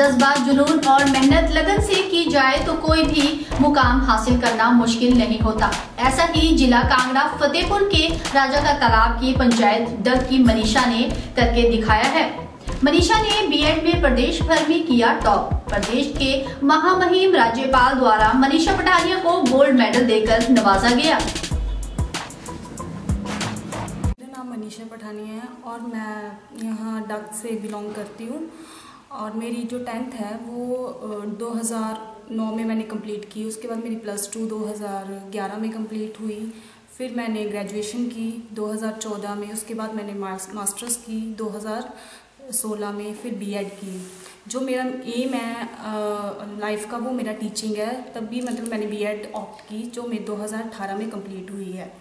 जज्बा जुनून और मेहनत लगन से की जाए तो कोई भी मुकाम हासिल करना मुश्किल नहीं होता। ऐसा ही जिला कांगड़ा फतेहपुर के राजा का तालाब की पंचायत डग की मनीषा ने करके दिखाया है। मनीषा ने बीएड में प्रदेश भर में किया टॉप। प्रदेश के महामहिम राज्यपाल द्वारा मनीषा पठानिया को गोल्ड मेडल देकर नवाजा गया। मेरा नाम मनीषा पठानिया है और मैं यहाँ डग से बिलोंग करती हूँ। और मेरी जो टेंथ है वो अ, 2009 में मैंने कंप्लीट की। उसके बाद मेरी प्लस टू 2011 में कंप्लीट हुई। फिर मैंने ग्रेजुएशन की 2014 में। उसके बाद मैंने मास्टर्स की 2016 में फिर बीएड की। जो मेरा एम है लाइफ का, वो मेरा टीचिंग है। तब भी मतलब मैंने बीएड ऑप्ट की, जो मैं 2018 में कंप्लीट हुई है।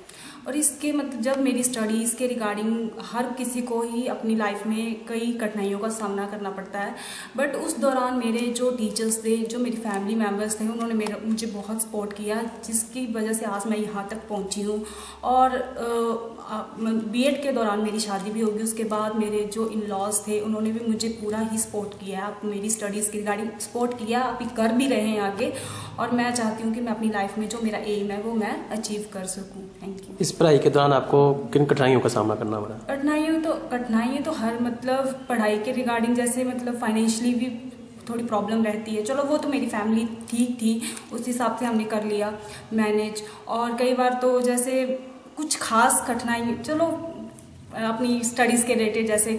और इसके मतलब जब मेरी स्टडीज़ के रिगार्डिंग हर किसी को ही अपनी लाइफ में कई कठिनाइयों का सामना करना पड़ता है। बट उस दौरान मेरे जो टीचर्स थे, जो मेरी फैमिली मेंबर्स थे, उन्होंने मेरा, मुझे बहुत सपोर्ट किया, जिसकी वजह से आज मैं यहाँ तक पहुँची हूँ। और बीएड के दौरान मेरी शादी भी होगी, उसके बाद मेरे जो इन लॉज थे उन्होंने भी मुझे पूरा ही सपोर्ट किया अब मेरी स्टडीज़ के रिगार्डिंग सपोर्ट किया अभी कर भी रहे हैं आगे। और मैं चाहती हूँ कि मैं अपनी लाइफ में जो मेरा एम है वो मैं अचीव कर सकूँ। थैंक यू इस पढ़ाई के दौरान आपको किन कठिनाइयों का सामना करना पड़ा? कठिनाइयों तो कठिनाइयाँ तो हर मतलब पढ़ाई के रिगार्डिंग जैसे मतलब फाइनेंशियली भी थोड़ी प्रॉब्लम रहती है। चलो वो तो मेरी फैमिली ठीक थी उस हिसाब से हमने कर लिया मैनेज और कई बार तो जैसे कुछ खास कठिनाई चलो अपनी स्टडीज़ के रिलेटेड जैसे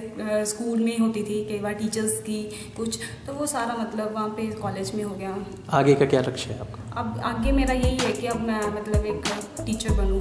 स्कूल में होती थी कई बार टीचर्स की कुछ तो वो सारा मतलब वहाँ पे कॉलेज में हो गया। आगे का क्या लक्ष्य है आपका? अब आगे मेरा यही है कि अब मैं मतलब एक टीचर बनूँ।